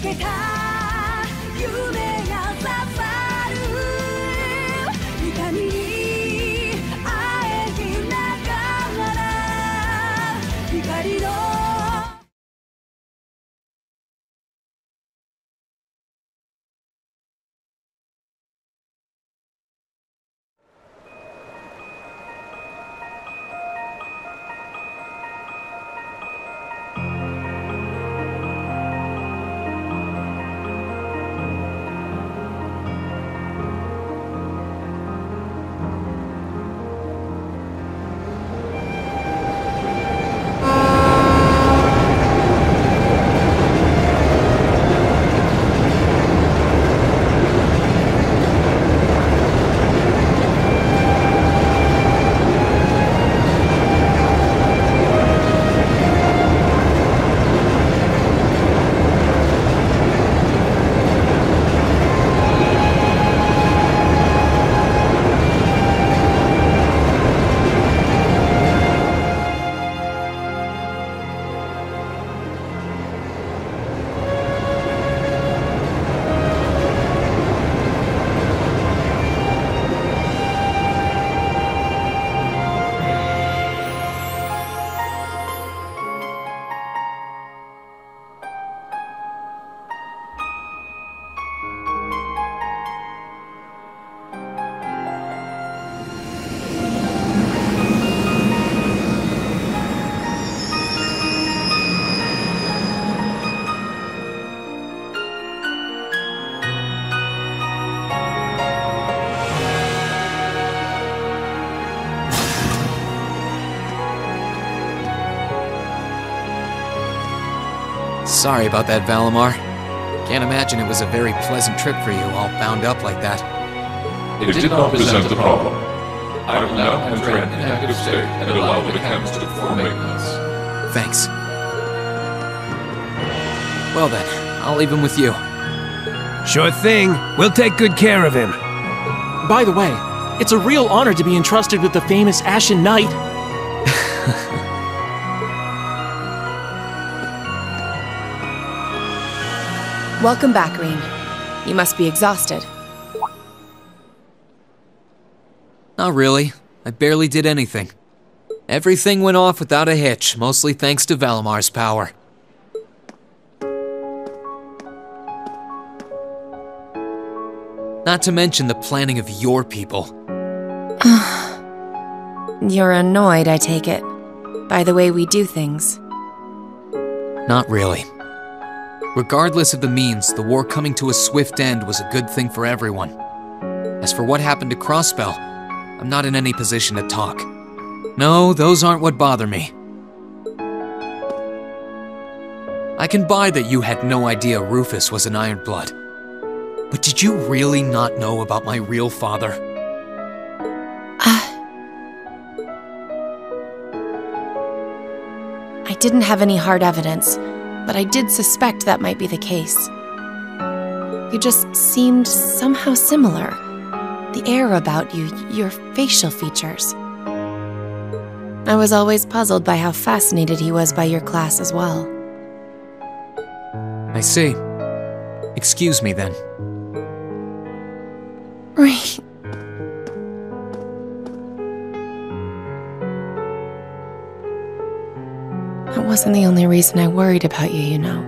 けた。夢 Sorry about that, Valimar. Can't imagine it was a very pleasant trip for you, all bound up like that. It did not present a problem. I will now enter an inactive state and allow the cams to perform maintenance. Thanks. Well then, I'll leave him with you. Sure thing. We'll take good care of him. By the way, it's a real honor to be entrusted with the famous Ashen Knight. Welcome back, Rean. You must be exhausted. Not really. I barely did anything. Everything went off without a hitch, mostly thanks to Valimar's power. Not to mention the planning of your people. You're annoyed, I take it, by the way we do things. Not really. Regardless of the means, the war coming to a swift end was a good thing for everyone. As for what happened to Crossbell, I'm not in any position to talk. No, those aren't what bother me. I can buy that you had no idea Rufus was an Ironblood. But did you really not know about my real father? Ah. I didn't have any hard evidence, but I did suspect that might be the case. You just seemed somehow similar. The air about you, your facial features. I was always puzzled by how fascinated he was by your class as well. I see. Excuse me then. Right. Wasn't the only reason I worried about you, you know.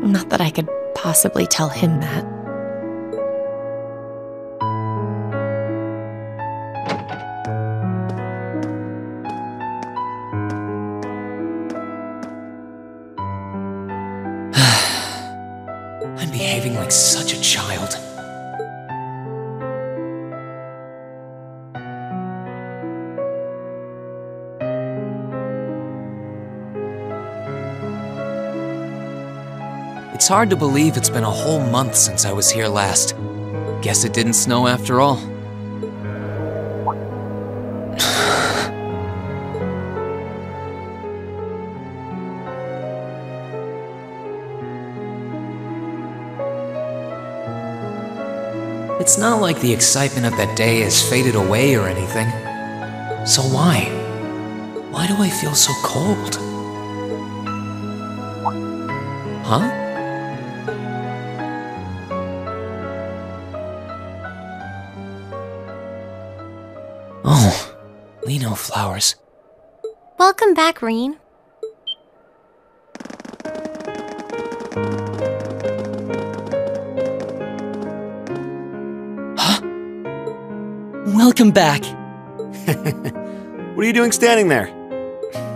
Not that I could possibly tell him that. I'm behaving like such a child. It's hard to believe it's been a whole month since I was here last. Guess it didn't snow after all. It's not like the excitement of that day has faded away or anything. So why? Why do I feel so cold? Huh? Flowers. Welcome back, Rean. Huh? Welcome back. What are you doing standing there?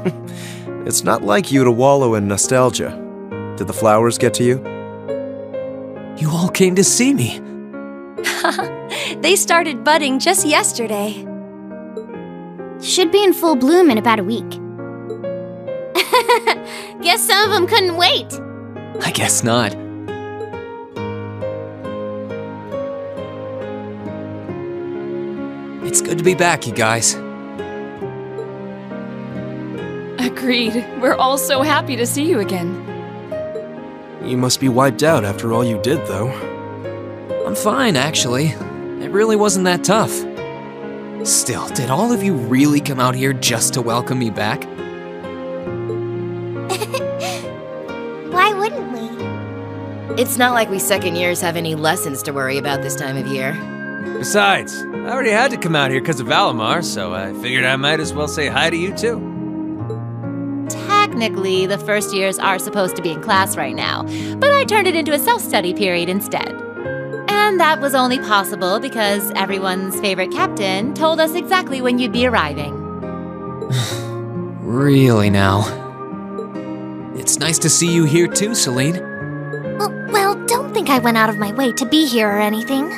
it's not like you to wallow in nostalgia. Did the flowers get to you? You all came to see me. They started budding just yesterday. Should be in full bloom in about a week. Guess some of them couldn't wait. I guess not. It's good to be back, you guys. Agreed. We're all so happy to see you again. You must be wiped out after all you did, though. I'm fine, actually. It really wasn't that tough. Still, did all of you really come out here just to welcome me back? Why wouldn't we? It's not like we second years have any lessons to worry about this time of year. Besides, I already had to come out here because of Valimar, so I figured I might as well say hi to you too. Technically, the first years are supposed to be in class right now, but I turned it into a self study period instead. And that was only possible because everyone's favorite captain told us exactly when you'd be arriving. Really now? It's nice to see you here too, Celine. Well, well, don't think I went out of my way to be here or anything.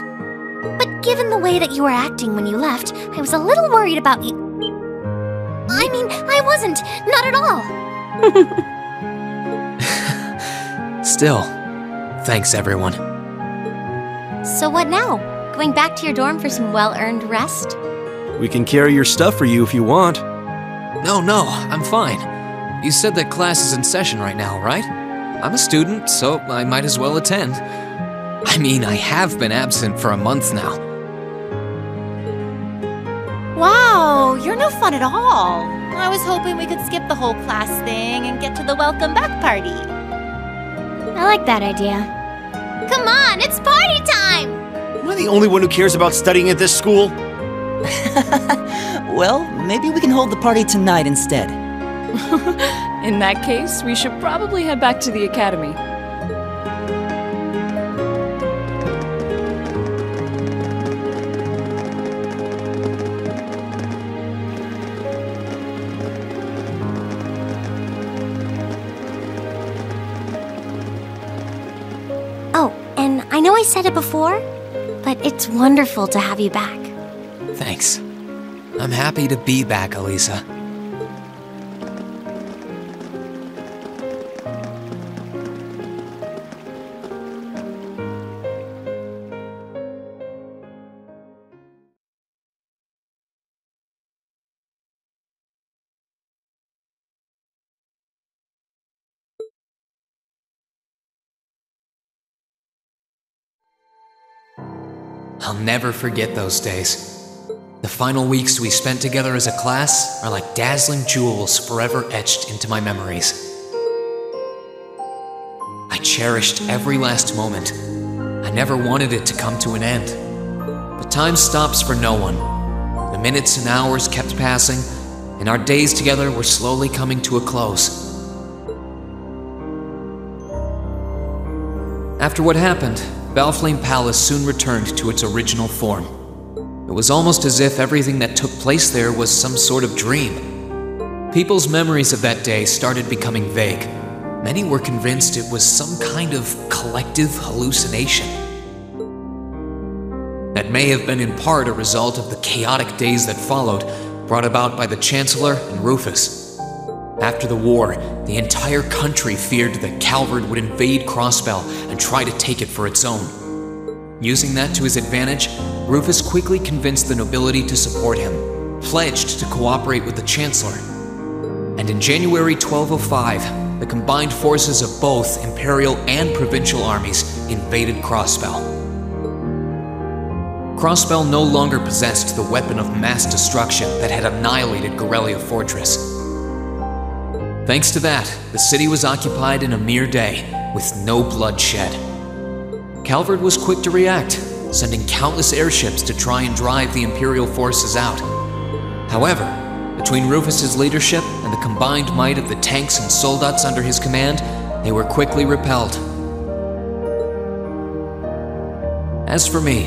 But given the way that you were acting when you left, I was a little worried about you. I mean, I wasn't. Not at all. Still, thanks everyone. So what now? Going back to your dorm for some well earned rest? We can carry your stuff for you if you want. No, no, I'm fine. You said that class is in session right now, right? I'm a student, so I might as well attend. I mean, I have been absent for a month now. Wow, you're no fun at all. I was hoping we could skip the whole class thing and get to the welcome back party. I like that idea. Come on, it's party time! Am I the only one who cares about studying at this school? Well, maybe we can hold the party tonight instead. In that case, we should probably head back to the academy. Know I said it before, but it's wonderful to have you back. Thanks. I'm happy to be back, Elisa. I'll never forget those days. The final weeks we spent together as a class are like dazzling jewels forever etched into my memories. I cherished every last moment. I never wanted it to come to an end. But time stops for no one. The minutes and hours kept passing, and our days together were slowly coming to a close. After what happened, Valflame Palace soon returned to its original form. It was almost as if everything that took place there was some sort of dream. People's memories of that day started becoming vague. Many were convinced it was some kind of collective hallucination. That may have been in part a result of the chaotic days that followed, brought about by the Chancellor and Rufus. After the war, the entire country feared that Calvard would invade Crossbell and try to take it for its own. Using that to his advantage, Rufus quickly convinced the nobility to support him, pledged to cooperate with the Chancellor. And in January 1205, the combined forces of both Imperial and Provincial armies invaded Crossbell. Crossbell no longer possessed the weapon of mass destruction that had annihilated Garrelia Fortress. Thanks to that, the city was occupied in a mere day, with no bloodshed. Calvard was quick to react, sending countless airships to try and drive the Imperial forces out. However, between Rufus's leadership and the combined might of the tanks and soldats under his command, they were quickly repelled. As for me,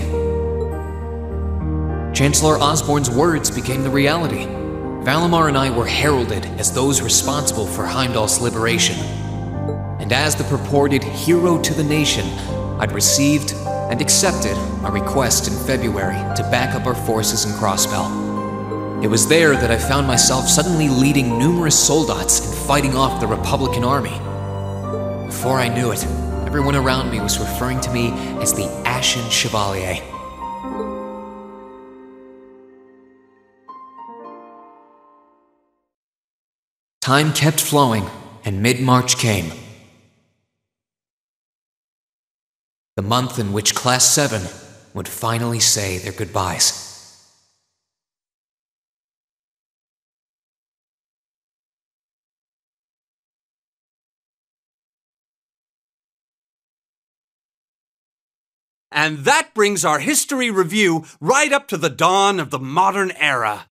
Chancellor Osborne's words became the reality. Valimar and I were heralded as those responsible for Heimdall's liberation. And as the purported hero to the nation, I'd received and accepted a request in February to back up our forces in Crossbell. It was there that I found myself suddenly leading numerous soldats and fighting off the Republican army. Before I knew it, everyone around me was referring to me as the Ashen Chevalier. Time kept flowing, and mid March came. The month in which Class 7 would finally say their goodbyes. And that brings our history review right up to the dawn of the modern era.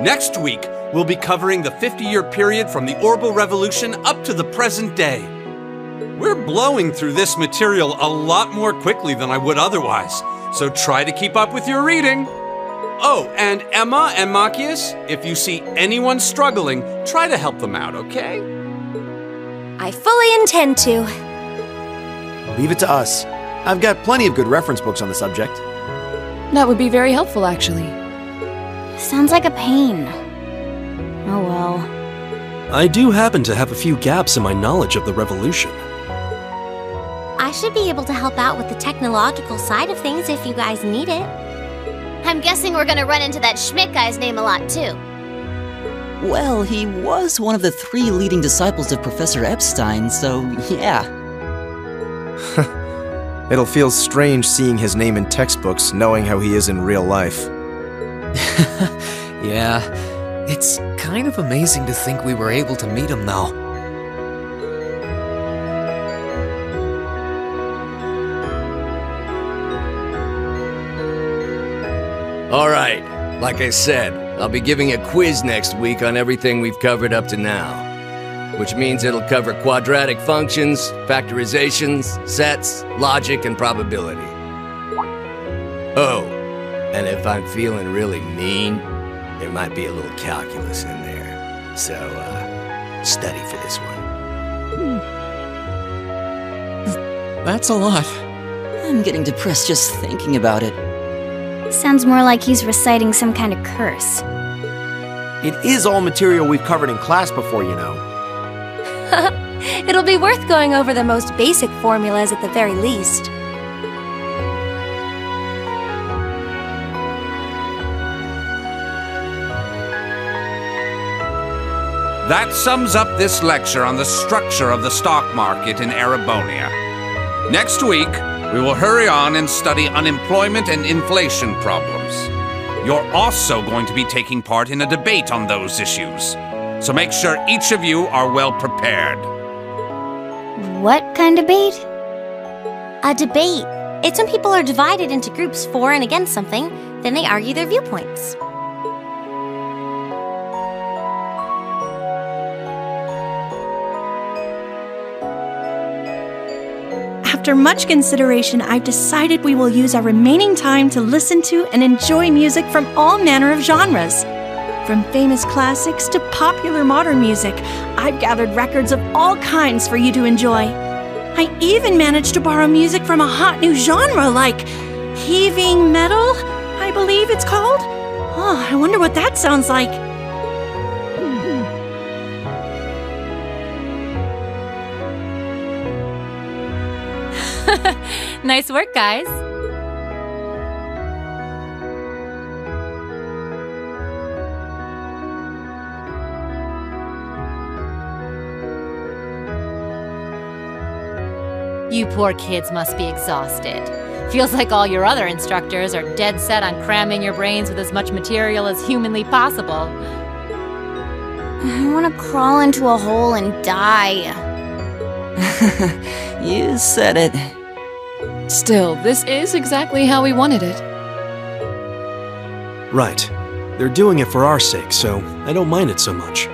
Next week, we'll be covering the 50 year period from the Orbital Revolution up to the present day. We're blowing through this material a lot more quickly than I would otherwise, so try to keep up with your reading. Oh, and Emma and Machias, if you see anyone struggling, try to help them out, okay? I fully intend to. Leave it to us. I've got plenty of good reference books on the subject. That would be very helpful, actually. Sounds like a pain. Oh well. I do happen to have a few gaps in my knowledge of the Revolution. I should be able to help out with the technological side of things if you guys need it. I'm guessing we're gonna run into that Schmidt guy's name a lot too. Well, he was one of the three leading disciples of Professor Epstein, so yeah. It'll feel strange seeing his name in textbooks, knowing how he is in real life. yeah, it's kind of amazing to think we were able to meet him, though. All right, like I said, I'll be giving a quiz next week on everything we've covered up to now. Which means it'll cover quadratic functions, factorizations, sets, logic, and probability. Oh, and if I'm feeling really mean, there might be a little calculus in there. So, uh, study for this one. That's a lot. I'm getting depressed just thinking about it. Sounds more like he's reciting some kind of curse. It is all material we've covered in class before, you know. It'll be worth going over the most basic formulas at the very least. That sums up this lecture on the structure of the stock market in Erebonia. Next week, we will hurry on and study unemployment and inflation problems. You're also going to be taking part in a debate on those issues, so make sure each of you are well prepared. What kind of debate? A debate. It's when people are divided into groups for and against something, then they argue their viewpoints. After much consideration, I've decided we will use our remaining time to listen to and enjoy music from all manner of genres. From famous classics to popular modern music, I've gathered records of all kinds for you to enjoy. I even managed to borrow music from a hot new genre like heaving metal, I believe it's called. Oh, I wonder what that sounds like. nice work, guys. You poor kids must be exhausted. Feels like all your other instructors are dead set on cramming your brains with as much material as humanly possible. I want to crawl into a hole and die. you said it. Still, this is exactly how we wanted it. Right. They're doing it for our sake, so I don't mind it so much.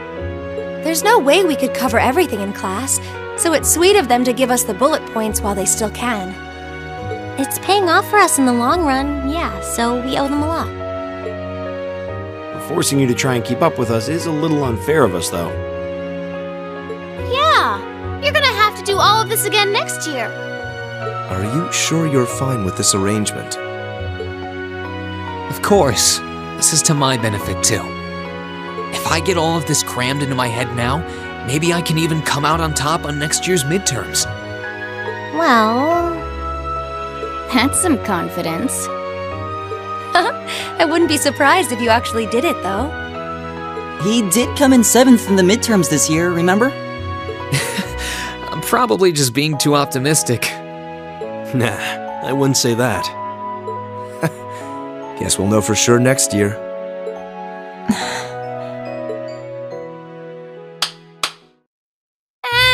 There's no way we could cover everything in class, so it's sweet of them to give us the bullet points while they still can. It's paying off for us in the long run, yeah, so we owe them a lot. Forcing you to try and keep up with us is a little unfair of us, though. Yeah, you're gonna have to do all of this again next year. Are you sure you're fine with this arrangement? Of course. This is to my benefit, too. If I get all of this crammed into my head now, maybe I can even come out on top on next year's midterms. Well, that's some confidence. I wouldn't be surprised if you actually did it, though. He did come in seventh in the midterms this year, remember? I'm probably just being too optimistic. Nah, I wouldn't say that. Guess we'll know for sure next year.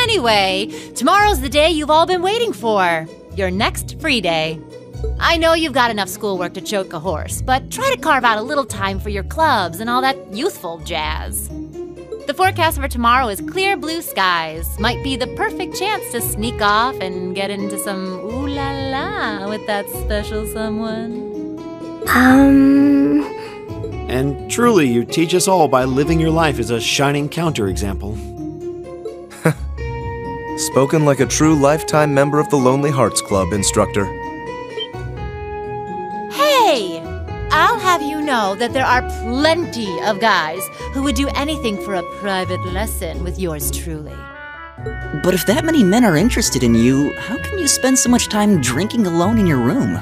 Anyway, tomorrow's the day you've all been waiting for your next free day. I know you've got enough schoolwork to choke a horse, but try to carve out a little time for your clubs and all that youthful jazz. The forecast for tomorrow is clear blue skies. Might be the perfect chance to sneak off and get into some ooh la la with that special someone. Um. And truly, you teach us all by living your life as a shining counterexample. Spoken like a true lifetime member of the Lonely Hearts Club, instructor. Have you know that there are plenty of guys who would do anything for a private lesson with yours truly. But if that many men are interested in you, how can you spend so much time drinking alone in your room?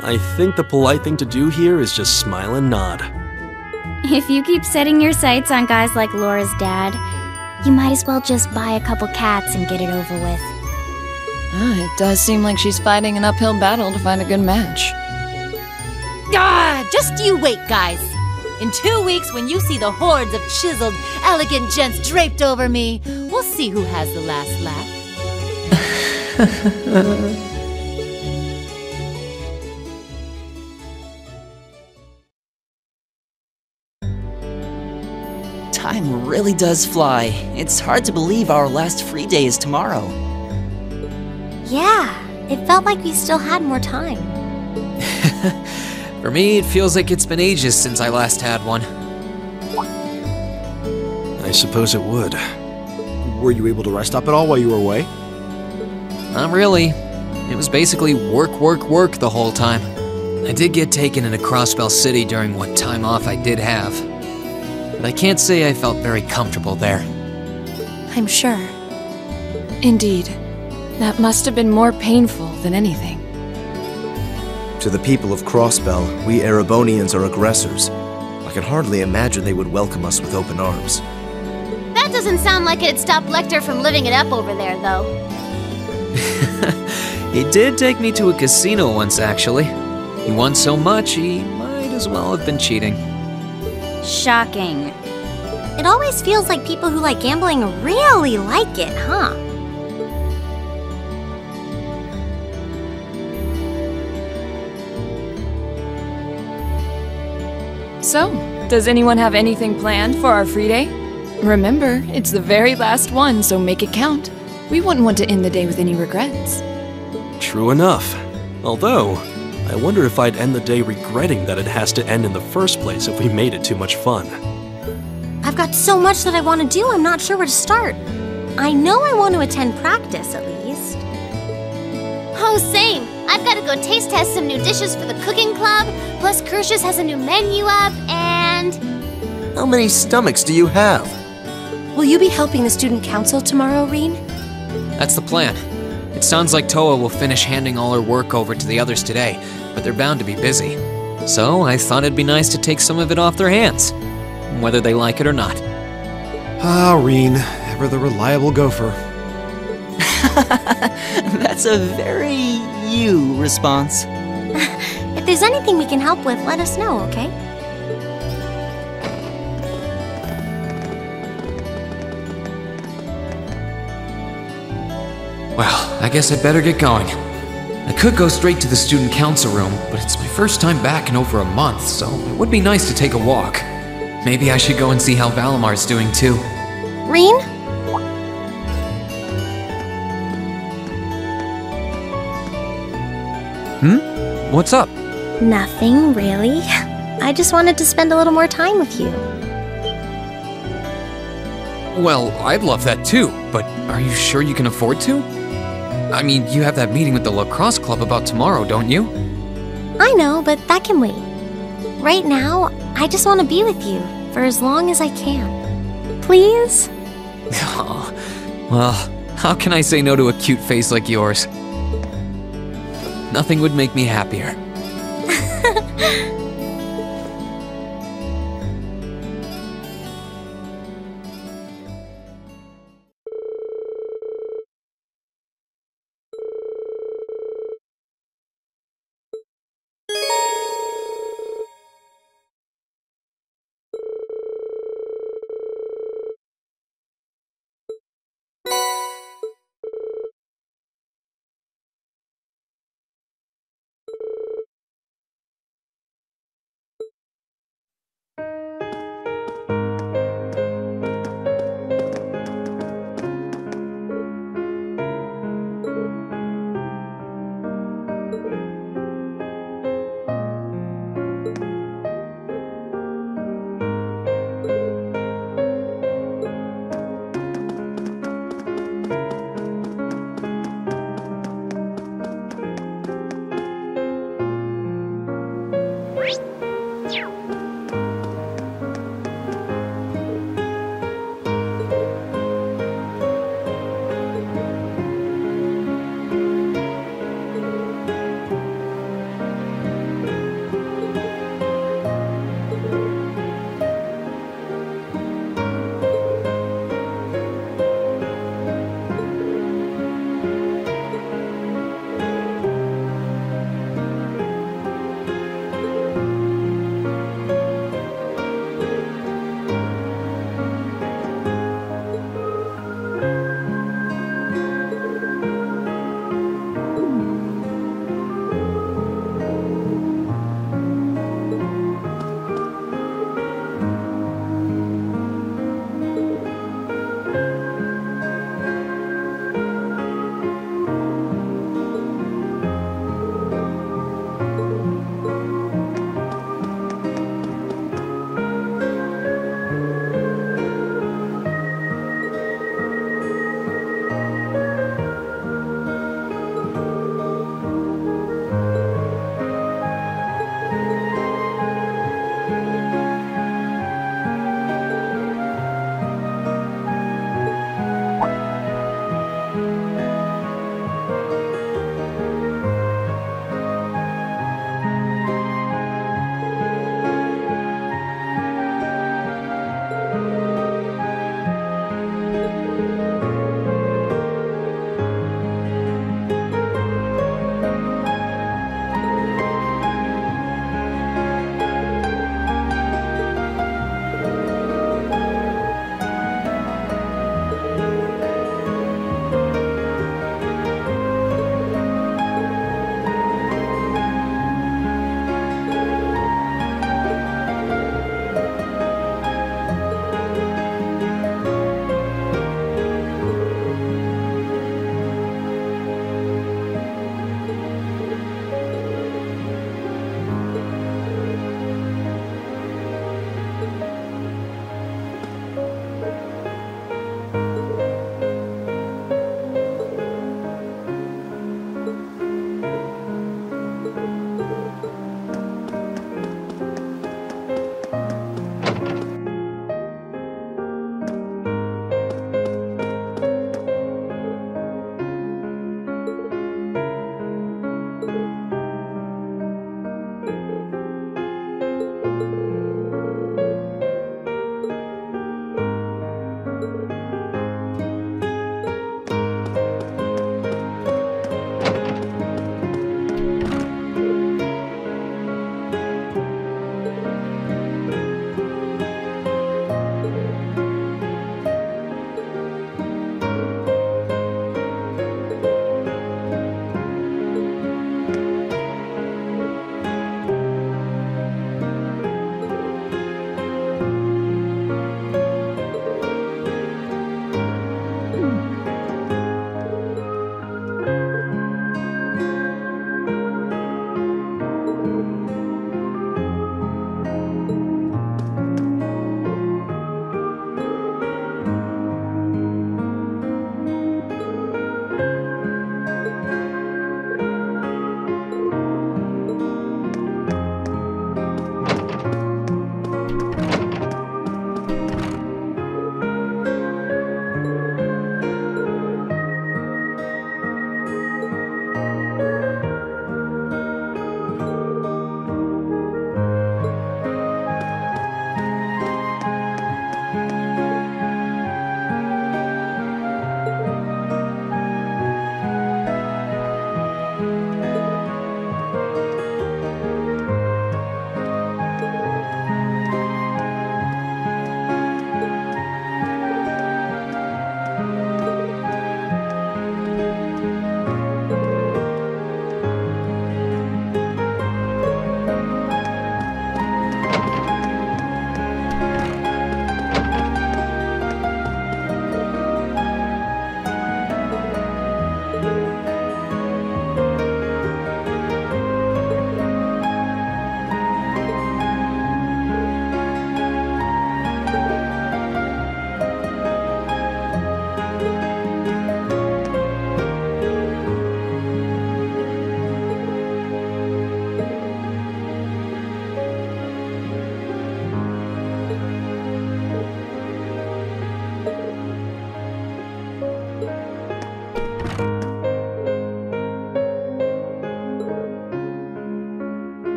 I think the polite thing to do here is just smile and nod. If you keep setting your sights on guys like Laura's dad, you might as well just buy a couple cats and get it over with. Ah, it does seem like she's fighting an uphill battle to find a good match. Just you wait, guys. In two weeks, when you see the hordes of chiseled, elegant gents draped over me, we'll see who has the last laugh. Time really does fly. It's hard to believe our last free day is tomorrow. Yeah, it felt like we still had more time. For me, it feels like it's been ages since I last had one. I suppose it would. Were you able to rest up at all while you were away? Not really. It was basically work, work, work the whole time. I did get taken into Crossbell City during what time off I did have. But I can't say I felt very comfortable there. I'm sure. Indeed. That must have been more painful than anything. To the people of Crossbell, we Erebonians are aggressors. I can hardly imagine they would welcome us with open arms. That doesn't sound like it'd stop Lechter from living it up over there, though. He did take me to a casino once, actually. He won so much, he might as well have been cheating. Shocking. It always feels like people who like gambling really like it, huh? So, does anyone have anything planned for our free day? Remember, it's the very last one, so make it count. We wouldn't want to end the day with any regrets. True enough. Although, I wonder if I'd end the day regretting that it has to end in the first place if we made it too much fun. I've got so much that I want to do, I'm not sure where to start. I know I want to attend practice, at least. Oh, same. I've got to go taste test some new dishes for the cooking club, plus Kirsche's has a new menu up, and... How many stomachs do you have? Will you be helping the student council tomorrow, Rean? That's the plan. It sounds like Towa will finish handing all her work over to the others today, but they're bound to be busy. So I thought it'd be nice to take some of it off their hands, whether they like it or not. Ah, Rean, ever the reliable gopher. That's a very you response. if there's anything we can help with, let us know, okay? Well, I guess I'd better get going. I could go straight to the student council room, but it's my first time back in over a month, so it would be nice to take a walk. Maybe I should go and see how Valimar's doing too. Rean? Hmm? What's up? Nothing, really. I just wanted to spend a little more time with you. Well, I'd love that too, but are you sure you can afford to? I mean, you have that meeting with the lacrosse club about tomorrow, don't you? I know, but that can wait. Right now, I just want to be with you for as long as I can. Please? well, how can I say no to a cute face like yours? Nothing would make me happier.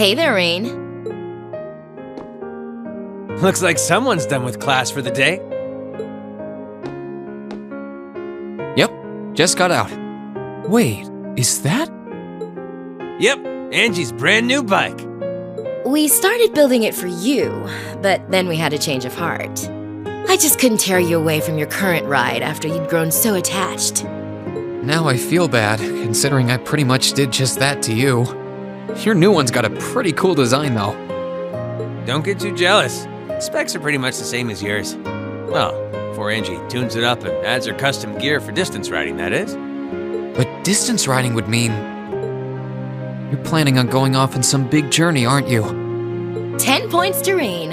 Hey there, Rean. Looks like someone's done with class for the day. Yep, just got out. Wait, is that? Yep, Angie's brand new bike. We started building it for you, but then we had a change of heart. I just couldn't tear you away from your current ride after you'd grown so attached. Now I feel bad, considering I pretty much did just that to you. Your new one's got a pretty cool design, though. Don't get too jealous. Specs are pretty much the same as yours. Well, before Angie tunes it up and adds her custom gear for distance riding, that is. But distance riding would mean. You're planning on going off on some big journey, aren't you? Ten points to Rean.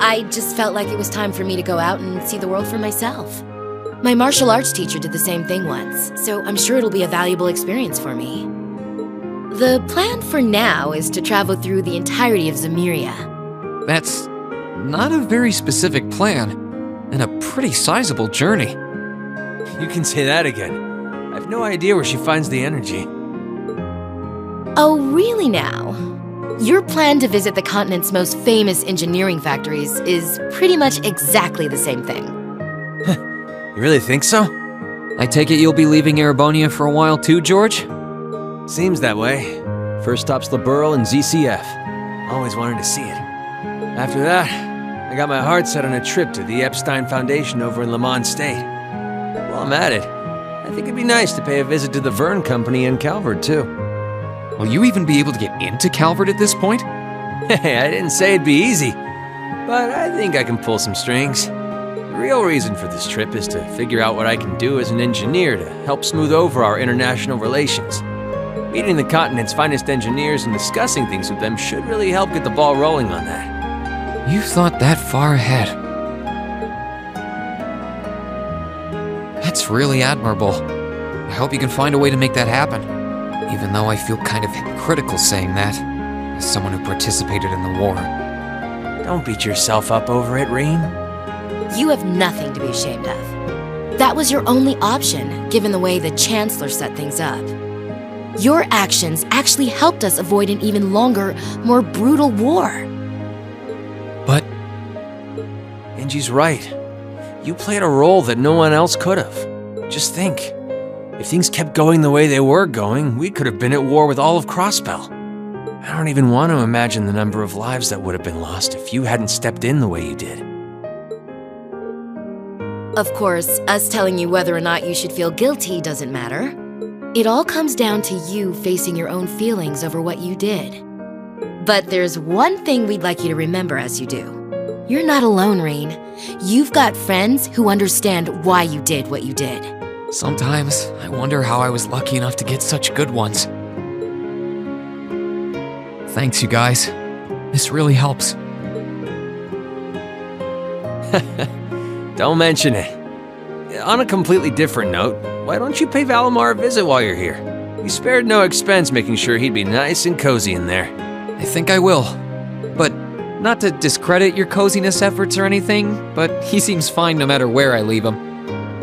I just felt like it was time for me to go out and see the world for myself. My martial arts teacher did the same thing once, so I'm sure it'll be a valuable experience for me. The plan for now is to travel through the entirety of Zemuria. That's not a very specific plan, and a pretty sizable journey. You can say that again. I have no idea where she finds the energy. Oh, really now? Your plan to visit the continent's most famous engineering factories is pretty much exactly the same thing. You really think so? I take it you'll be leaving Erebonia for a while too, George? Seems that way. First stop's Liberl and ZCF. Always wanted to see it. After that, I got my heart set on a trip to the Epstein Foundation over in Lamont State. While I'm at it, I think it'd be nice to pay a visit to the Verne Company in Calvard, too. Will you even be able to get into Calvard at this point? Hey, I didn't say it'd be easy, but I think I can pull some strings. The real reason for this trip is to figure out what I can do as an engineer to help smooth over our international relations. Meeting the continent's finest engineers and discussing things with them should really help get the ball rolling on that. You thought that far ahead. That's really admirable. I hope you can find a way to make that happen. Even though I feel kind of hypocritical saying that, as someone who participated in the war. Don't beat yourself up over it, Rean. You have nothing to be ashamed of. That was your only option, given the way the Chancellor set things up. Your actions actually helped us avoid an even longer, more brutal war. But. Angie's right. You played a role that no one else could have. Just think. If things kept going the way they were going, we could have been at war with all of Crossbell. I don't even want to imagine the number of lives that would have been lost if you hadn't stepped in the way you did. Of course, us telling you whether or not you should feel guilty doesn't matter. It all comes down to you facing your own feelings over what you did. But there's one thing we'd like you to remember as you do. You're not alone, Rean. You've got friends who understand why you did what you did. Sometimes I wonder how I was lucky enough to get such good ones. Thanks, you guys. This really helps. Don't mention it. On a completely different note, why don't you pay Valimar a visit while you're here? We spared no expense making sure he'd be nice and cozy in there. I think I will. But not to discredit your coziness efforts or anything, but he seems fine no matter where I leave him.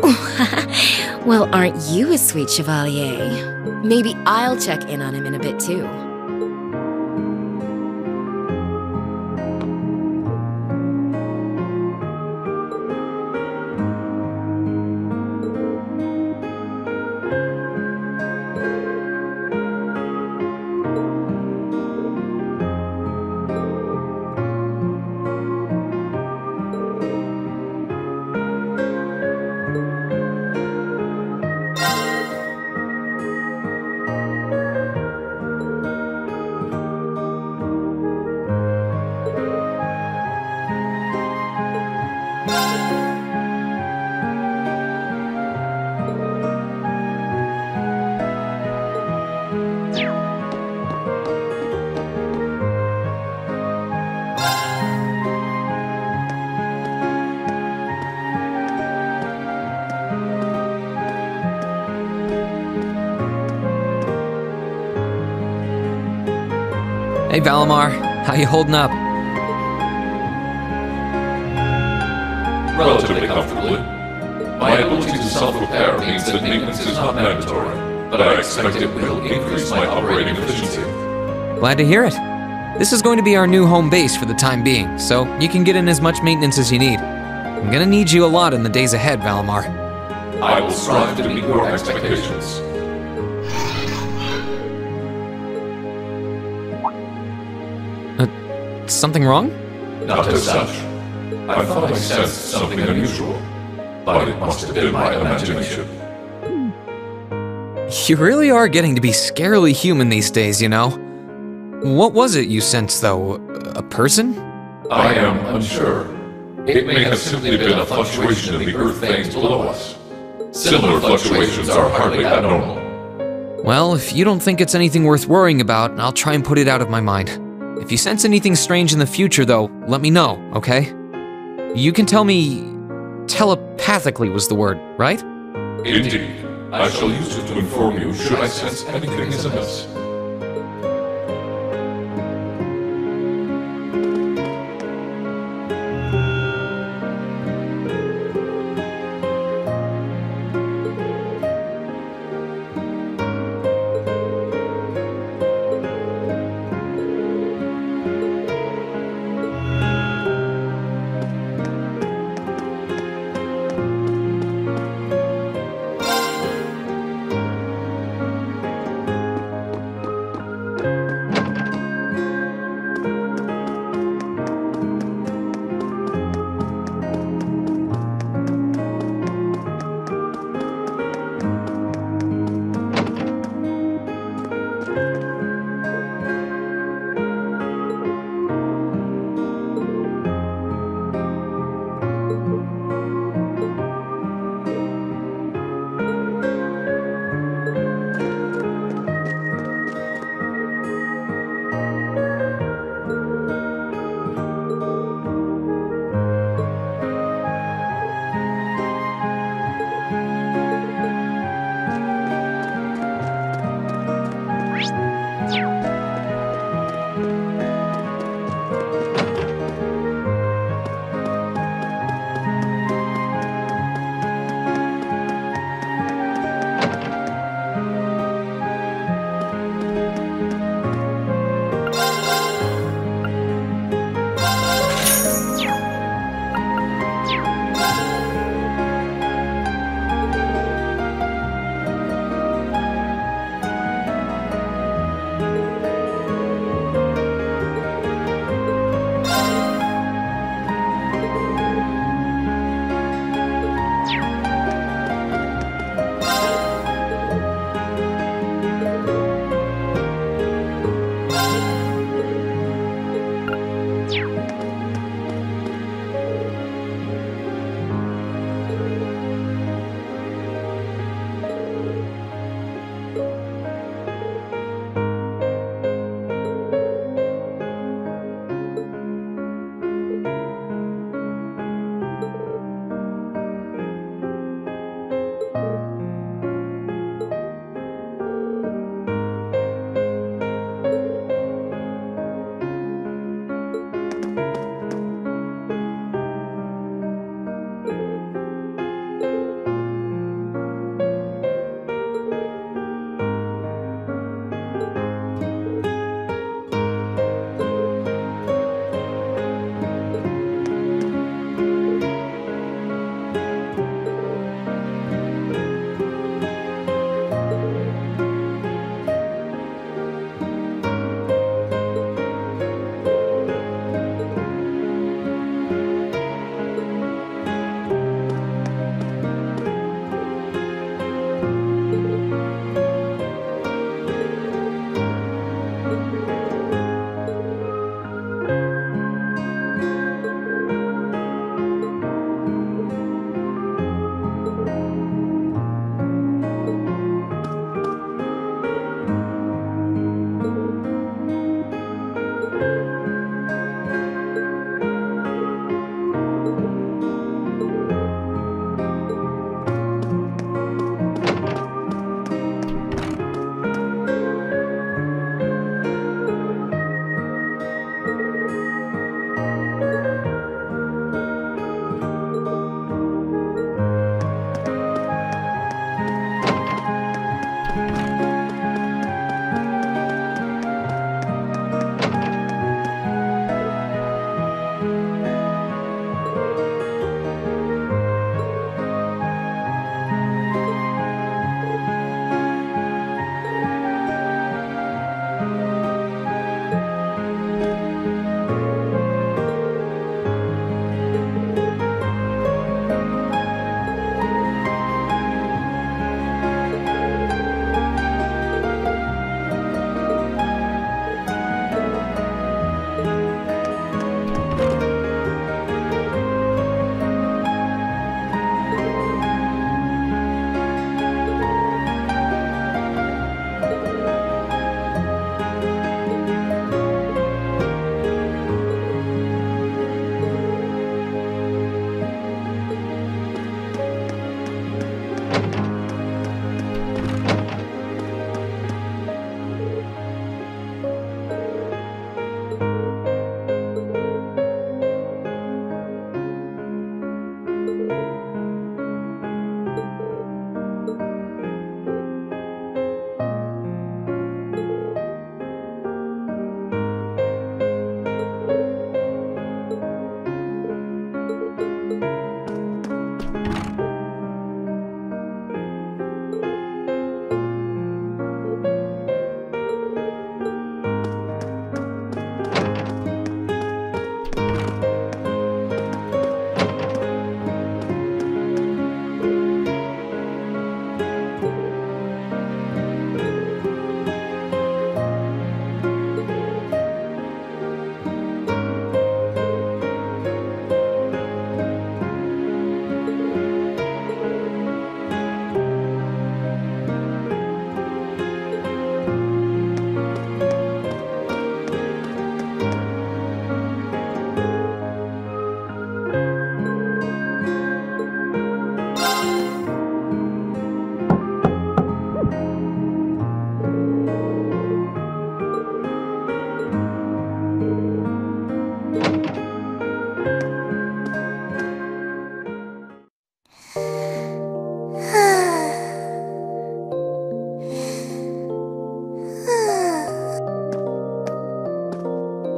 well, aren't you a sweet chevalier? Maybe I'll check in on him in a bit too. Valimar, how you holding up? Relatively comfortably. My ability to self-repair means that maintenance is not mandatory, but I expect it will increase my operating efficiency. Glad to hear it. This is going to be our new home base for the time being, so you can get in as much maintenance as you need. I'm gonna need you a lot in the days ahead, Valimar. I will strive to meet your expectations. Something wrong? Not as such. I thought I sensed something unusual, but it must have been my imagination. You really are getting to be scarily human these days, you know. What was it you sensed, though? A person? I am unsure. It may have simply been a fluctuation in the earth things below us. Similar fluctuations are hardly abnormal. Well, if you don't think it's anything worth worrying about, I'll try and put it out of my mind. If you sense anything strange in the future, though, let me know, okay? You can tell me. telepathically was the word, right? Indeed. I shall use it to inform you should I sense anything is amiss.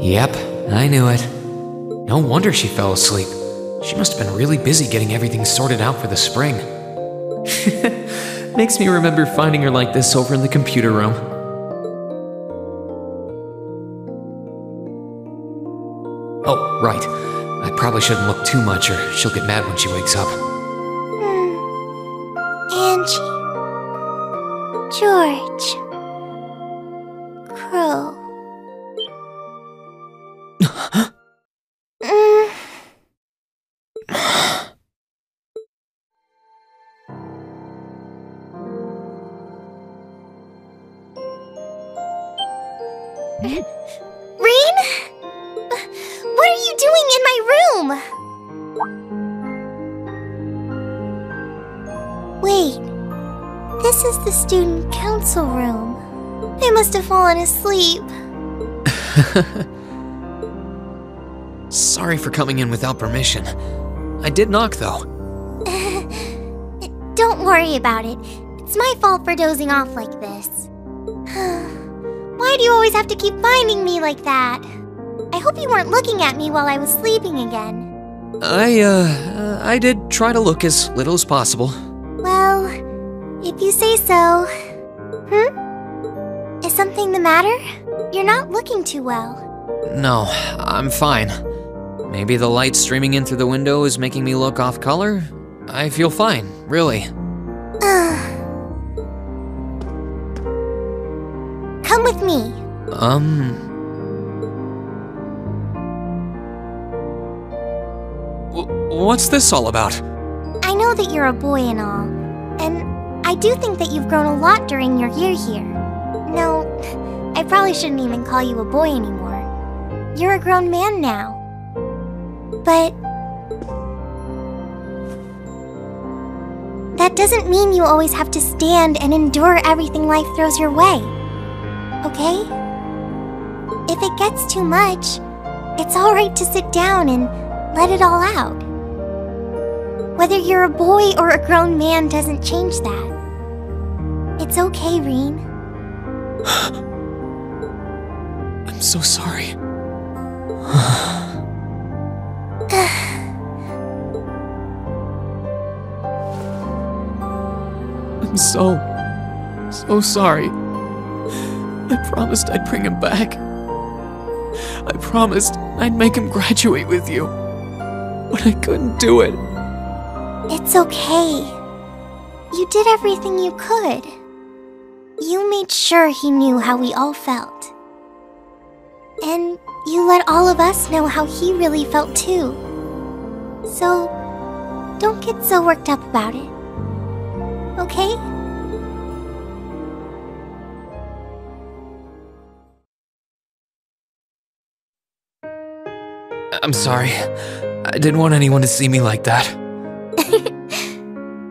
Yep, I knew it. No wonder she fell asleep. She must have been really busy getting everything sorted out for the spring. Makes me remember finding her like this over in the computer room. Oh, right. I probably shouldn't look too much or she'll get mad when she wakes up. In without permission. I did knock, though. Don't worry about it. It's my fault for dozing off like this. Why do you always have to keep finding me like that? I hope you weren't looking at me while I was sleeping again. I, uh, I did try to look as little as possible. Well, if you say so. Hmm? Is something the matter? You're not looking too well. No, I'm fine. Maybe the light streaming in through the window is making me look off color? I feel fine, really. Come with me. Um. W- what's this all about? I know that you're a boy and all, and I do think that you've grown a lot during your year here. No, I probably shouldn't even call you a boy anymore. You're a grown man now. But. That doesn't mean you always have to stand and endure everything life throws your way. Okay? If it gets too much, it's alright to sit down and let it all out. Whether you're a boy or a grown man doesn't change that. It's okay, Rean. I'm so sorry. I'm so, so sorry. I promised I'd bring him back. I promised I'd make him graduate with you. But I couldn't do it. It's okay. You did everything you could. You made sure he knew how we all felt. And you let all of us know how he really felt too. So, don't get so worked up about it. Okay? I'm sorry. I didn't want anyone to see me like that.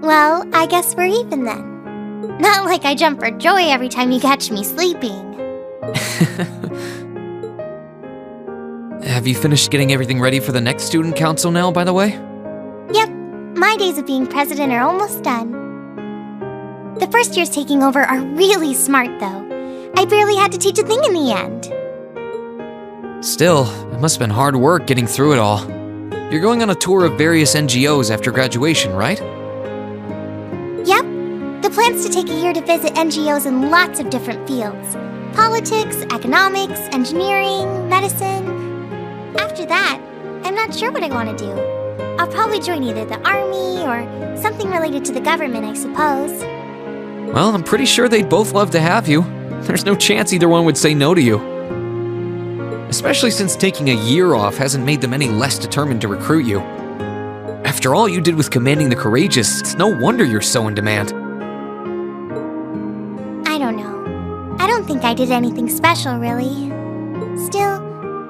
Well, I guess we're even then. Not like I jump for joy every time you catch me sleeping. Have you finished getting everything ready for the next student council now, by the way? Yep, my days of being president are almost done. The first years taking over are really smart, though. I barely had to teach a thing in the end. Still, it must have been hard work getting through it all. You're going on a tour of various NGOs after graduation, right? Yep, the plan's to take a year to visit NGOs in lots of different fields politics, economics, engineering, medicine. After that, I'm not sure what I want to do. I'll probably join either the army or something related to the government, I suppose. Well, I'm pretty sure they'd both love to have you. There's no chance either one would say no to you. Especially since taking a year off hasn't made them any less determined to recruit you. After all you did with commanding the courageous, it's no wonder you're so in demand. I don't know. I don't think I did anything special, really. Still,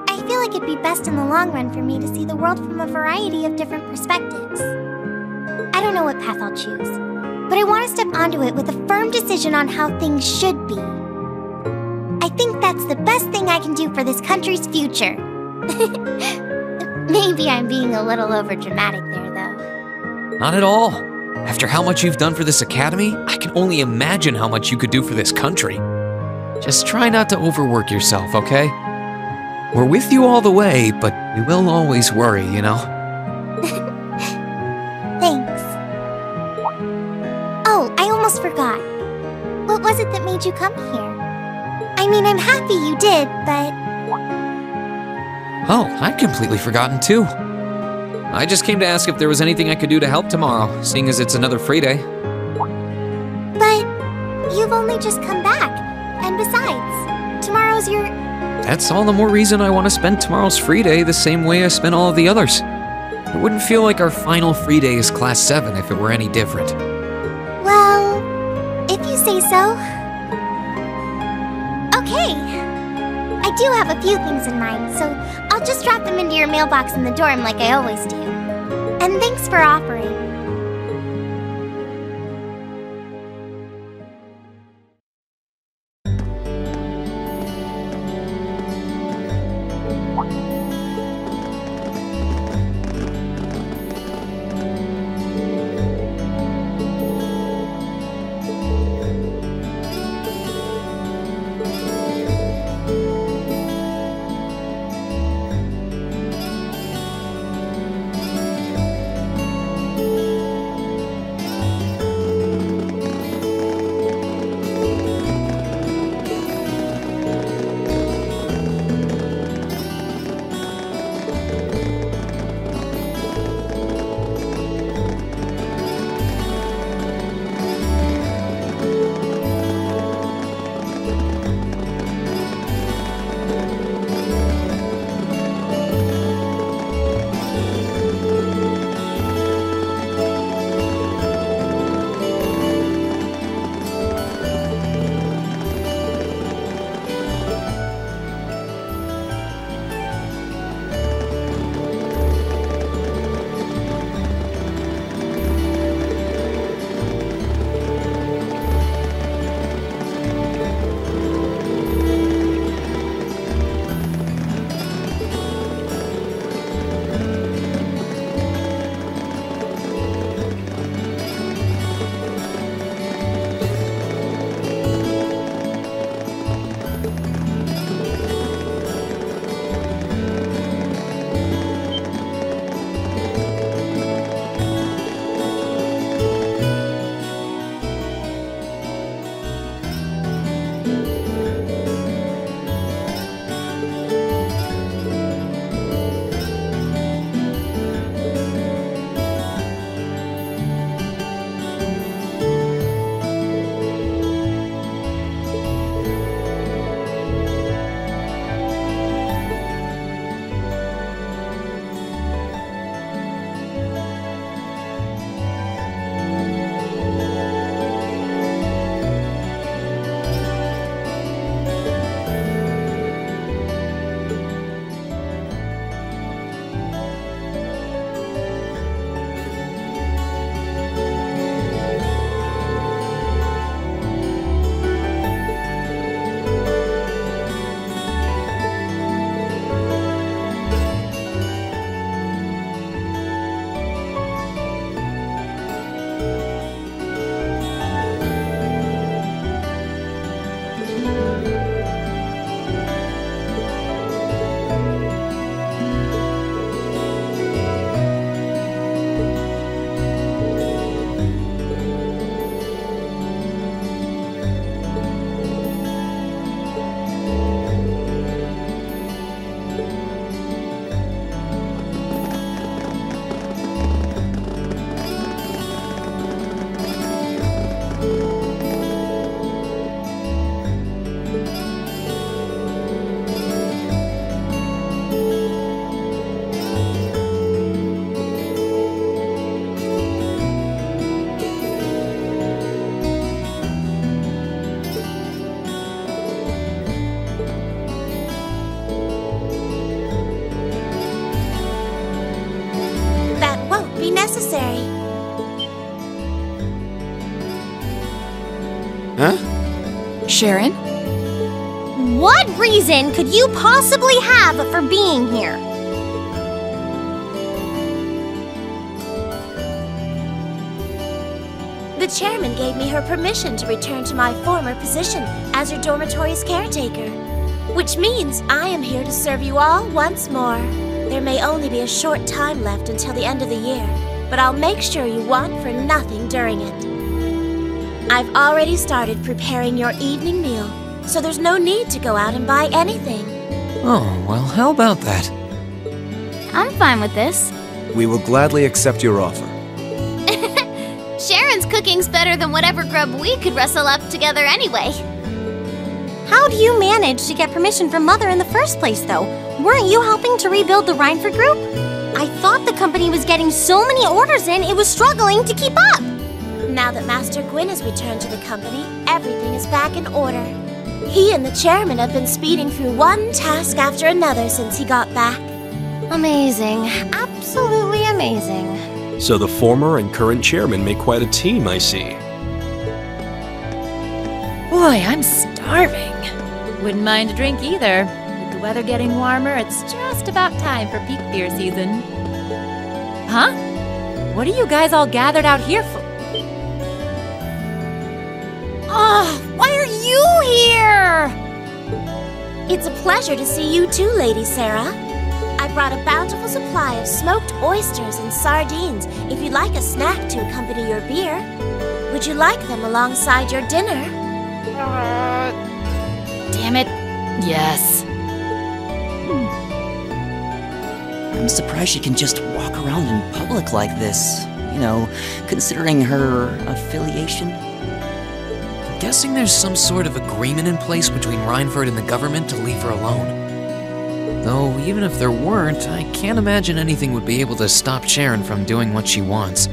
I feel like it'd be best in the long run for me to see the world from a variety of different perspectives. I don't know what path I'll choose, but I want to step onto it with a firm decision on how things should be. I think that's the best thing I can do for this country's future. Maybe I'm being a little overdramatic there, though. Not at all. After how much you've done for this academy, I can only imagine how much you could do for this country. Just try not to overwork yourself, okay? We're with you all the way, but we will always worry, you know? almost forgot. What was it that made you come here? I mean, I'm happy you did, but Oh, I'd completely forgotten too. I just came to ask if there was anything I could do to help tomorrow, seeing as it's another free day. but you've only just come back. And besides, tomorrow's your That's all the more reason I want to spend tomorrow's free day the same way I spent all of the others. It wouldn't feel like our final free day is Class 7 if it were any different. Say so. Okay. I do have a few things in mind, so I'll just drop them into your mailbox in the dorm like I always do. And thanks for offering. Sharon? What reason could you possibly have for being here? The chairman gave me her permission to return to my former position as her dormitory's caretaker. Which means I am here to serve you all once more. There may only be a short time left until the end of the year, but I'll make sure you want for nothing during it. I've already started preparing your evening meal, so there's no need to go out and buy anything. Oh, well, how about that? I'm fine with this. We will gladly accept your offer. Sharon's cooking's better than whatever grub we could wrestle up together anyway. How do you manage to get permission from Mother in the first place, though? Weren't you helping to rebuild the Reinford group? I thought the company was getting so many orders in, it was struggling to keep up. Now that Master Gwyn has returned to the company, everything is back in order. He and the chairman have been speeding through one task after another since he got back. Amazing. Absolutely amazing. So the former and current chairman make quite a team, I see. Boy, I'm starving. Wouldn't mind a drink either. With the weather getting warmer, it's just about time for peak beer season. Huh? What are you guys all gathered out here for? Oh, why are you here? It's a pleasure to see you too, Lady Sara. I brought a bountiful supply of smoked oysters and sardines if you'd like a snack to accompany your beer. Would you like them alongside your dinner? Uh, damn it. Yes. Hmm. I'm surprised she can just walk around in public like this. You know, considering her affiliation. Guessing there's some sort of agreement in place between Reinford and the government to leave her alone. Though, even if there weren't, I can't imagine anything would be able to stop Sharon from doing what she wants.